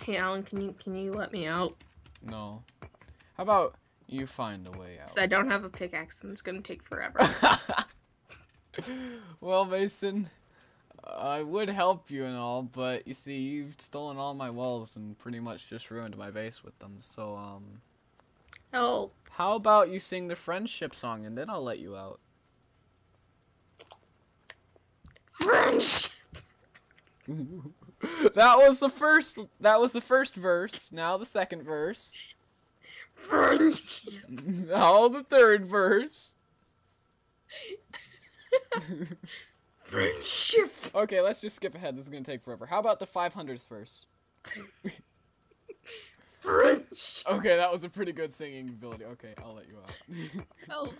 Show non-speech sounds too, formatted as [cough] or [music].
Hey, Allen, can you can you let me out? No. How about you find a way out? I don't have a pickaxe and it's gonna take forever. [laughs] well, Mason, I would help you and all, but you see, you've stolen all my walls and pretty much just ruined my base with them. So, um, oh, how about you sing the friendship song and then I'll let you out? French. [laughs] that was the first. That was the first verse. Now the second verse. French. [laughs] Now the third verse. Friendship. [laughs] Okay, let's just skip ahead. This is gonna take forever. How about the 500th verse? French. Okay, that was a pretty good singing ability. Okay, I'll let you out. Oh.